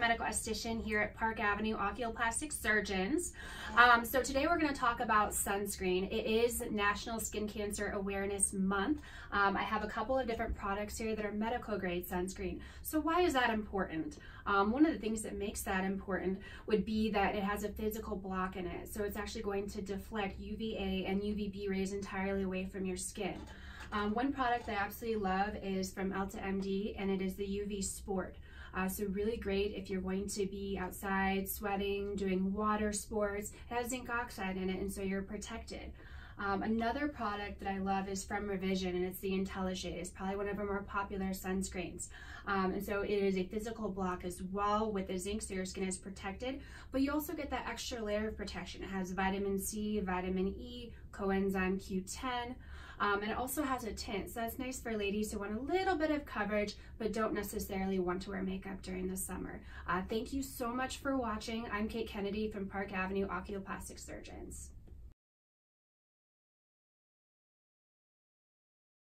esthetician here at Park Avenue Oculoplastic Surgeons. Um, so today we're going to talk about sunscreen. It is National Skin Cancer Awareness Month. Um, I have a couple of different products here that are medical grade sunscreen. So why is that important? Um, one of the things that makes that important would be that it has a physical block in it. So it's actually going to deflect UVA and UVB rays entirely away from your skin. Um, one product that I absolutely love is from Elta MD and it is the UV Sport. Uh, so really great if you're going to be outside sweating, doing water sports. It has zinc oxide in it and so you're protected. Um, another product that I love is from Revision and it's the IntelliShade. It's probably one of our more popular sunscreens. Um, and so it is a physical block as well with the zinc so your skin is protected, but you also get that extra layer of protection. It has vitamin C, vitamin E, coenzyme Q10, um, and it also has a tint, so that's nice for ladies who want a little bit of coverage but don't necessarily want to wear makeup during the summer. Uh, thank you so much for watching. I'm Kate Kennedy from Park Avenue Oculoplastic Surgeons.